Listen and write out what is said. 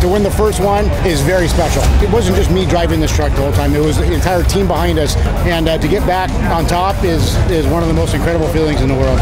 To win the first one is very special. It wasn't just me driving this truck the whole time. It was the entire team behind us. And uh, to get back on top is, is one of the most incredible feelings in the world.